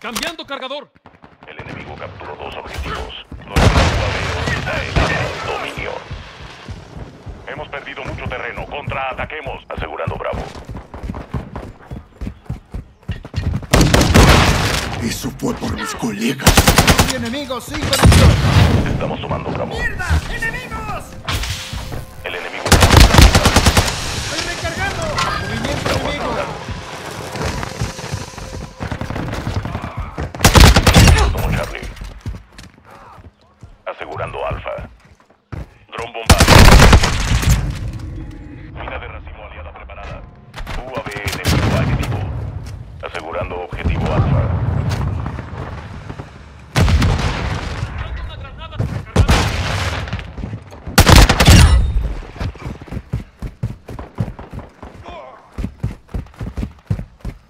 ¡Cambiando cargador! El enemigo capturó dos objetivos. Nuestra UAV está en dominio. Hemos perdido mucho terreno. Contraataquemos. Asegurando Bravo. Eso fue por mis colegas. ¡Hay enemigos sin conexión! Estamos tomando Bravo. ¡Mierda! ¡Enemigos! El enemigo está capturado. ¡Estoy recargando! ¡Movimiento Bravo enemigo! asegurado. Como Charlie. Asegurando Alfa. Dron bombardeo. Mina de racimo aliada preparada. UAV enemigo activo. Asegurando objetivo Alfa.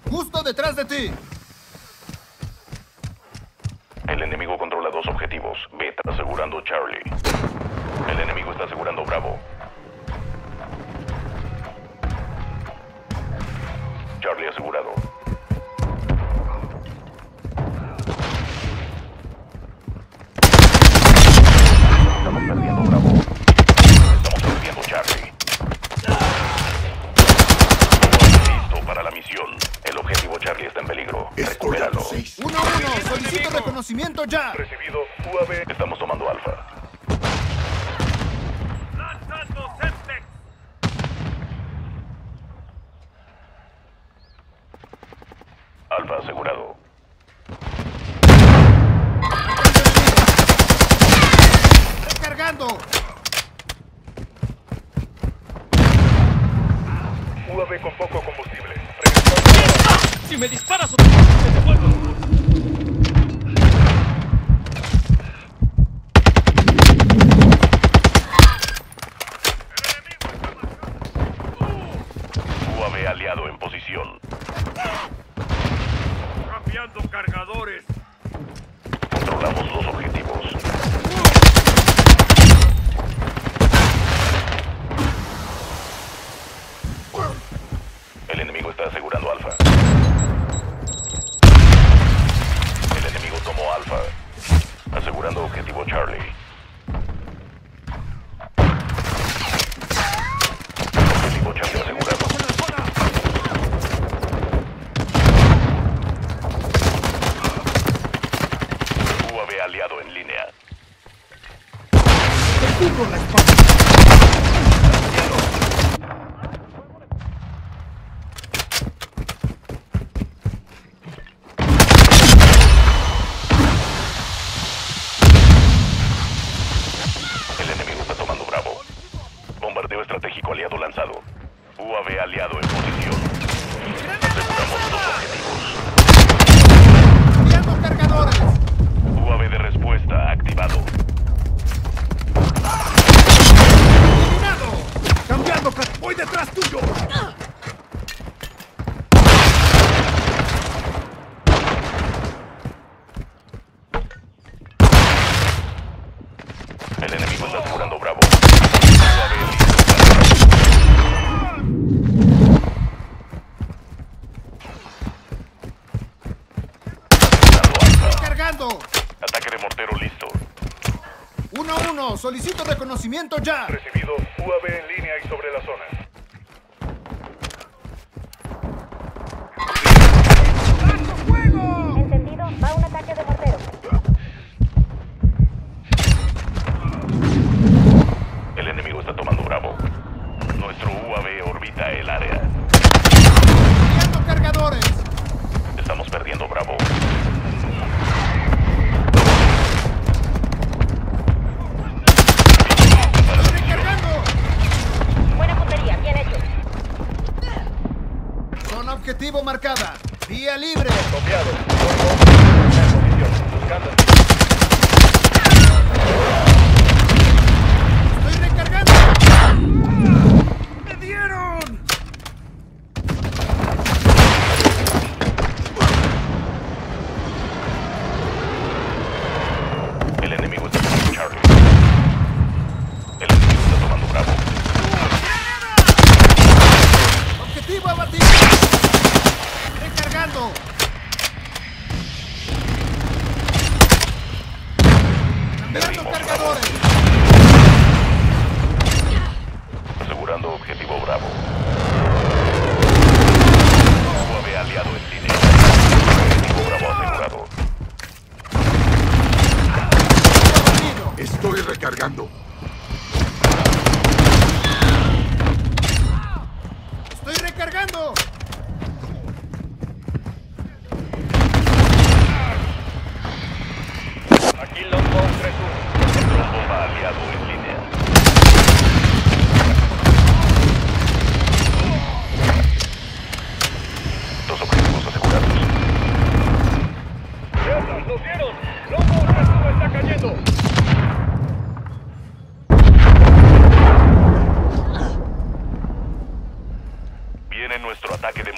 ¡Justo detrás de ti! El enemigo controla objetivos. Beta asegurando Charlie. El enemigo está asegurando Bravo. Charlie asegurado. Estamos perdiendo Bravo. Estamos perdiendo Charlie. Listo para la misión. El objetivo Charlie está en peligro. Recupéralo. seis. 1-1, solicito reconocimiento ya. Recibido UAV. Estamos tomando Alfa. ¡Lanzando Semtex! Alfa asegurado. ¡Recargando! UAV con poco combustible. ¡Si me disparas otra vez, te devuelvo! UAV aliado en posición. ¡Cambiando cargadores! Controlamos los objetivos. El enemigo está asegurando Alfa. El enemigo tomó Alfa. Asegurando objetivo Charlie. Objetivo Charlie asegurado. UAV aliado en línea. El enemigo está tomando Bravo. Bombardeo estratégico aliado lanzado. UAV aliado en posición. Aseguramos dos objetivos. ¡Enviando cargadores! UAV de respuesta activado. ¡Eliminado! ¡Cambiando car- ¡Voy detrás tuyo! El enemigo está asegurando Bravo. UAV listo. Asegurando Alfa. ¡Recargando! Ataque de mortero listo. 1-1, solicito reconocimiento ya. Recibido UAV en línea y sobre la zona. Entendido, va un ataque de mortero. El enemigo está tomando Bravo. Nuestro UAV orbita el área. ¡Enviando cargadores! Estamos perdiendo Bravo. ¡Recargando! Buena puntería, bien hecho. Zona objetivo marcada. Vía libre. En posición. Buscando. ¡Estoy recargando! ¡Me dieron! El enemigo está tomando Charlie. El enemigo está tomando Bravo. ¡Objetivo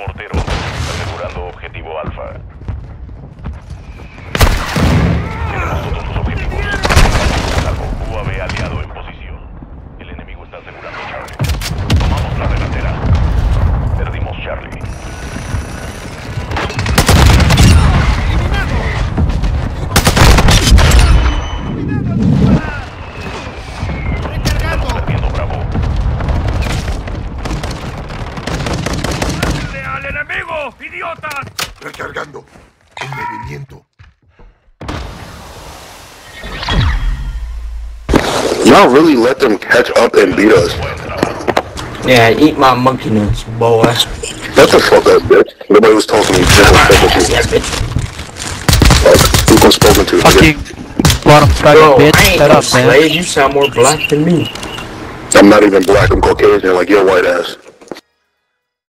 mortero, En movimiento. Y'all really let them catch up and beat us. Yeah, eat my monkey nuts, boy. Shut the fuck up, bitch. Nobody was talking to you. Who was spoken to? Yeah, bitch. Who was spoken to? Fucking bottom faggot Bro, bitch. Shut up, man. slave. You sound more black than me. I'm not even black. I'm Caucasian, like your white ass.